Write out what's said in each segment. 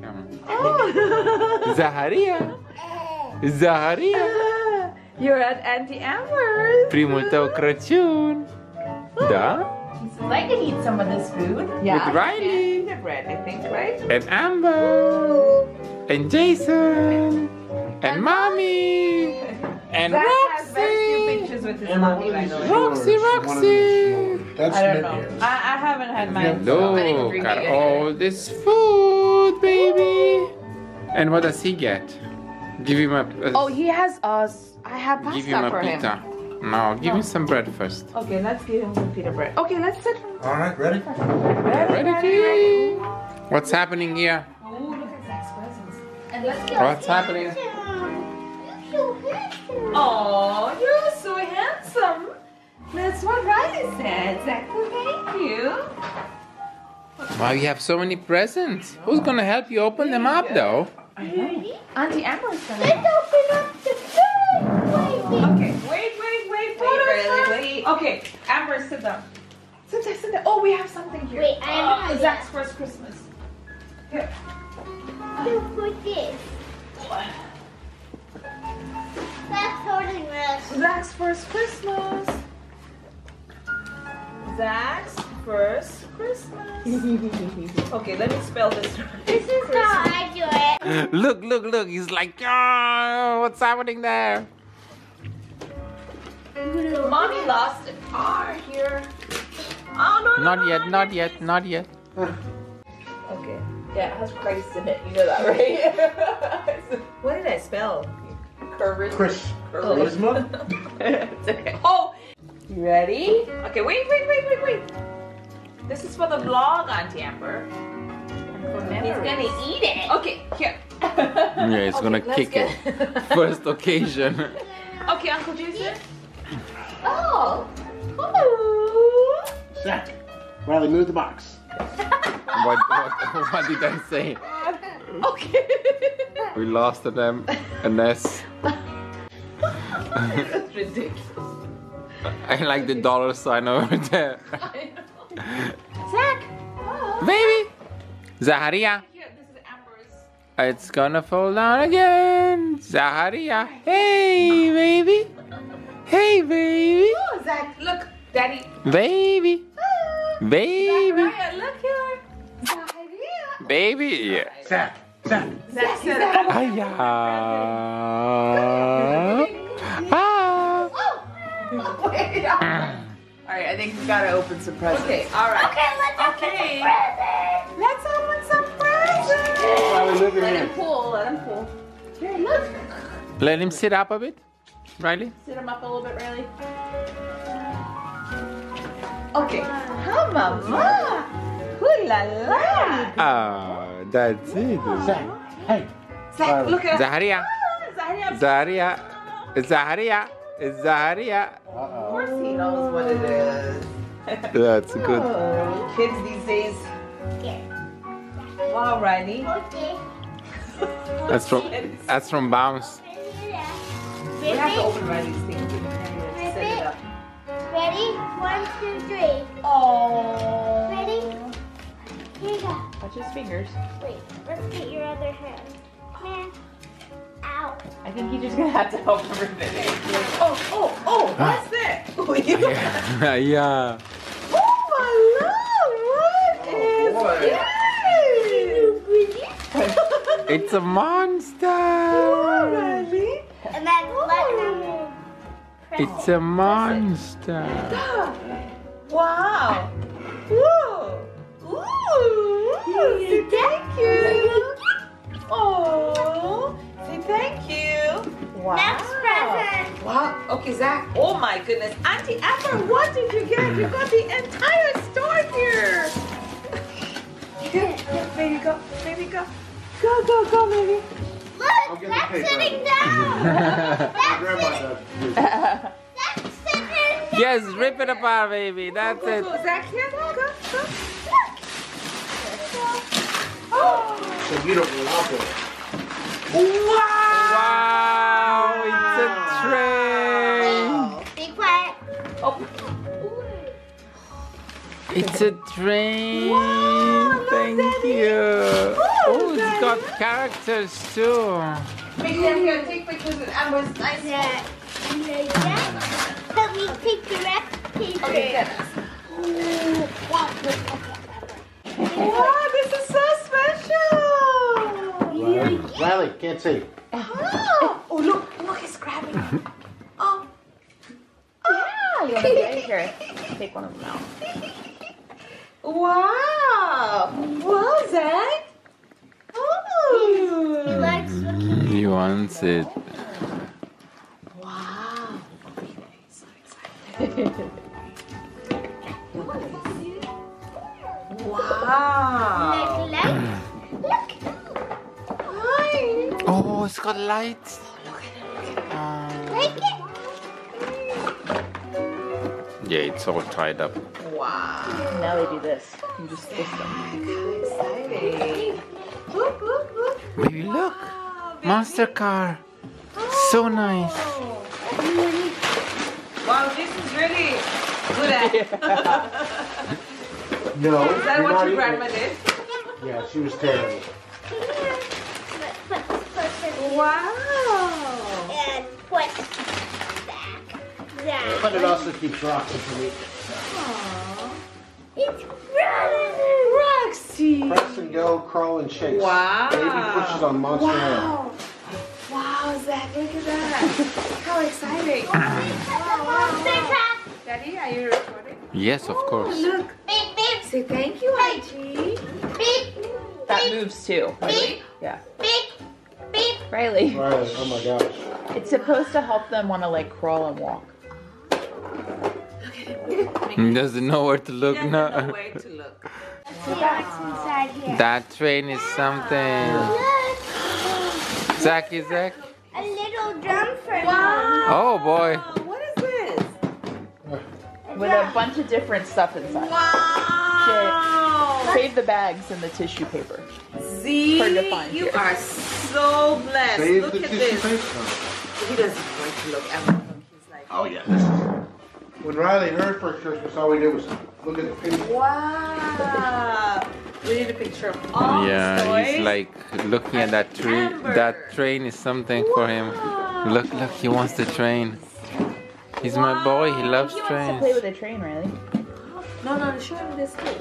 Oh. Zaharia! Zaharia! You're at Auntie Amber's. Primul tău Crăciun! Oh. Da? So I can eat some of this food. Yeah. With Riley. The bread, I think, right? And Amber! And Jason! And Mommy! And Zach has very few Roxy! pictures with his Emma, mommy, by the way. Roxy, yours? Roxy. That's I don't know. I, I haven't had mine. so I didn't drink at it all this food, baby! And what does he get? Give him a, a Oh, he has us. I have pasta give him a for him. pita. No, give him some bread first. Okay, let's give him some pita bread. Okay, let's sit. All right, ready? Ready, ready, ready. What's happening here? Oh, look at Zach's presents. And let's go. What's happening? Oh, you're so handsome. That's what Riley said. Zach, thank you. Wow, you have so many presents. Who's gonna help you open them up though? Auntie Amber's gonna. Let's open up the third Okay, wait, wait, wait, Wait, Riley, wait. wait. Okay, Amber, sit down. Sit down, sit down. Oh, we have something here. Wait, I haven't Oh, Zach's first Christmas. Here. Who put this? That's holding this. Zach's first Christmas. Zach's first Christmas. okay, let me spell this. This is how I do it. Look, look, look. He's like, oh, what's happening there? Mommy lost an R here. Oh no, no Not no, yet, not yet, not yet. Okay. Yeah, it has Christ in it. You know that, right? what did I spell? Courage. Chris. Charisma? it's okay. Oh, you ready? Okay, wait, wait, wait, wait, wait. This is for the vlog, Auntie Amber. He's gonna eat it. Okay, here. Yeah, he's gonna kick get- it. First occasion. Okay, Uncle Jason. Oh. Ooh. Zach. Riley, move the box. what, what, what did I say? Okay. We lost them. A nest. That's ridiculous. I like the dollar sign over there. Zach. Baby! Zaharia! Here, this is Amber's. It's gonna fall down again! Zaharia! Hey, baby! Hey, baby! Oh, Zach, look, Daddy. Baby! Baby! Zachariah, look here. Zachariah. Baby! Yeah. Zach. Zach. Zach said, I'm Aya! Ah! Wait. All right, I think we've gotta open some presents. Okay, all right. Okay, let's open Okay. the present. Let's open some presents. Riley, move your Let him pull. Let him pull. Here, look. Let him sit up a bit. Riley? Sit him up a little bit, Riley. Okay. How mama? Ooh la la. Ah, that's it. Zach. Hey. Zach, look at Zaharia! Zaharia. Zaharia! Zaharia! Zaharia! Uh-oh. Course he knows what it is. That's good. Oh, kids these days. Here. Wow, Riley. Okay. That's from that's from Bounce. We have to open Riley's thing. Set it up. Ready? One, two, three. Oh. Ready? Here you go. Watch his fingers. Wait, let's get your other hand. Man. Ow. I think he's just gonna have to help him rip it. Oh, oh, oh, what's that? Oh, you- Yeah. yeah. oh my lord, what oh, is boy. this? It's a monster. Riley. And then let him. It's a monster. Wow. Whoa. Ooh. Thank you. Oh. Say thank you. Wow. Next present. Wow. Okay, Zach. Oh my goodness. Auntie Amber, what did you get? You got the entire store here. Here, here, baby, go. Baby, go. Go, go, go, baby. Look, get the that's paper. sitting down. My grandma does. That's sitting down. yes, rip it apart, baby. That's Go, it. go, Zach, here. Go, go. Look. Oh. It's a beautiful waffle. Wow, wow! it's a train. Be quiet. Oh. It's a train. Wow, Thank Daddy. you. Oh, Oh, it's Daddy. got characters too. Make them here, take pictures with Amber's nice. That. Like that. Help me take the rest picture. Okay, get us. Ooh, wow, look, look, look, Wow, this is so special. Riley, Riley, can't see. Oh, oh look, look, it's grabbing. Oh. Yeah, you want to oh. get here? Take one of them out. Wow. Wow, Zach. Oh. He likes looking. Mm, he wants it. Wow. Okay, so excited. Wow. Oh, it's got lights. Uh, Like it. yeah, it's all tied up. Wow. Now they do this. You just twist them. Exciting. Whoop, whoop, whoop. Baby, look. Wow, baby. Monster car. So nice. Wow, this is really good at. No. Is that what your grandma did? Yeah, she was terrible. Put this person Wow. and put back. That. But it also keeps rocking for me. It's running. Roxy. Press and go, crawl and chase. Wow. Baby pushes on monster hand. Wow. Wow, Zach, look at that. How exciting. Oh, monster trap. Daddy, are you recording? Yes, of oh, course. Look. Beep, beep, Say thank you, Auntie. beep, That moves too. beep, Yeah. Beep, beep. Riley, Riley, oh my gosh. it's supposed to help them want to like crawl and walk. He doesn't know where to look There's no now. way to look. See what's inside here. That train is something. Look. Zach, is Zach? A little drum for Wow. Oh boy. What is this? With a bunch of different stuff inside. Wow. Save the bags and the tissue paper. Z, Hard to find you here. are so blessed. Save look at this. paper. He doesn't want to look. Ever. He's like, Oh yeah. When Riley heard for Christmas, all we did was look at the picture. wow. We need a picture of all oh, Yeah, toys. he's like looking at that train. Amber. That train is something for him. Look, look, he wants the train. He's my boy. He loves He wants to play with a train, Riley. No, no, show him this too.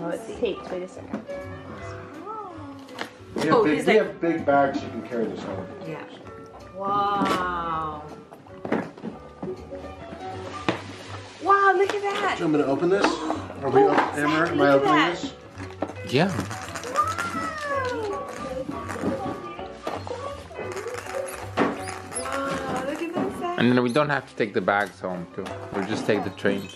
Oh, it's taped. Wait a second. We have, Oh, big, he's we like- have big bags you can carry this home. Yeah. Wow. Wow, look at that. So I'm gonna open this. Are we, Oh, op- Amber, am I opening that. this? Yeah. Wow, look at that, And then we don't have to take the bags home too. We'll just take the train.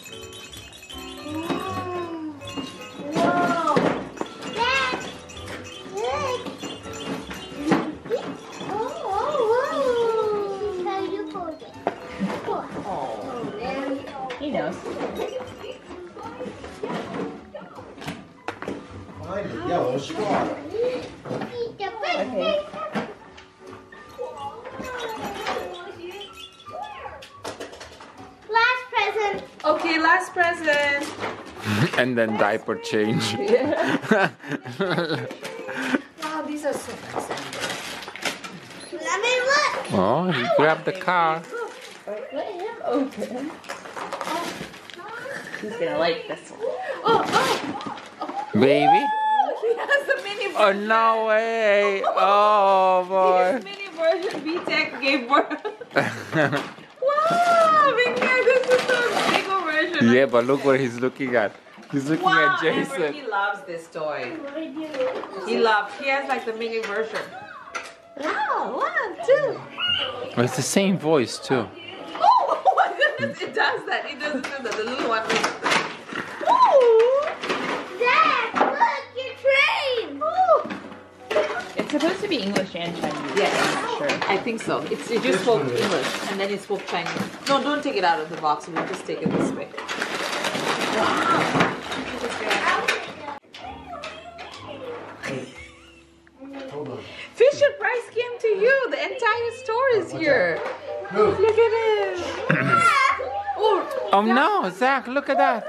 And then diaper change. Wow, these are so nice. Let me look. oh, he grabbed the car. Let him open. He's gonna like this one. Oh oh, oh, oh, Baby? he has a mini Oh, no way. Oh, boy. His mini version VTech gave birth. wow, Mihnea, this is the bigger version. yeah, but look what he's looking at. He's looking Wow, at Amber, Jason. he loves this toy. What do you do? He loves. He has like the mini version. Wow, one, two. Oh, it's the same voice, too. Oh, oh my goodness, it does that. It doesn't do that. The little one does that. Ooh. Dad, look, your train. Ooh. It's supposed to be English and Chinese. Yes. I'm not sure. I think so. It's it just spoke English and then it spoke Chinese. No, don't take it out of the box. We'll just take it this way. Wow. Hold on. Fisher Price came to you. The entire store is here. Look at it. oh, Oh, no, Zach, look at that.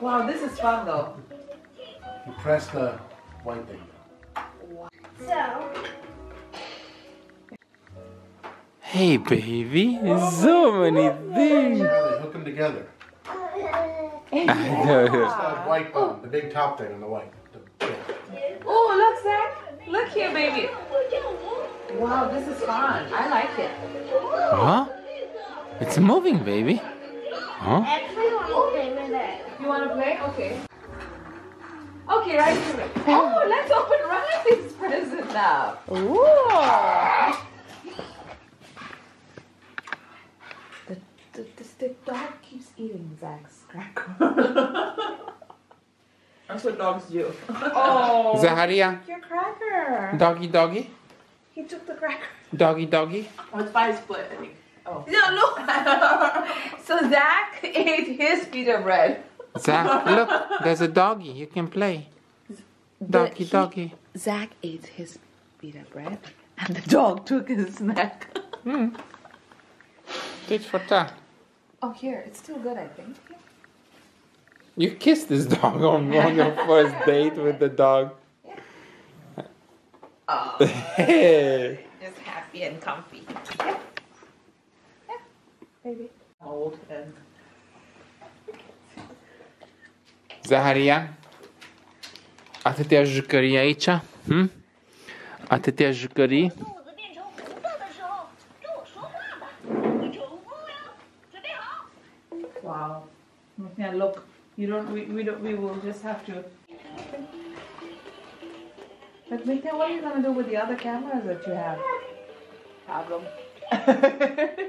wow, this is fun though. You press the white thing. So, Hey, baby. So many things. Hook them together. I know. It's the white one, the big top thing on the white. Oh, look, Zach. Look here, baby. Wow, this is fun. I like it. Huh? It's moving, baby. Huh? actually, want to play. You want to play? Okay. Okay, right here. Oh, let's open Riley's present now. Ooh. The, the, the, the dog keeps eating Zach's cracker. That's what dogs do. Oh, Zaharia, your cracker. doggy doggy, He took the cracker. doggy doggy. Oh, it's by his foot, I think. Oh. No, look. so Zach ate his pita bread. Zach, look, there's a doggy. You can play. Doggy he- doggy. Zach ate his pita bread, and the dog took his snack. Hmm. Tit for tat. oh, here, it's still good, I think. You kissed this dog on, on your first date with the dog. Oh. Just happy and comfy. Yeah. Yeah, baby. Old and. Zaharia, atâtea jucării aici? Hm? Atâtea jucării? Wow. Look. You don't. We, we don't. We will just have to. But Mika, what are you gonna do with the other cameras that you have? Have them.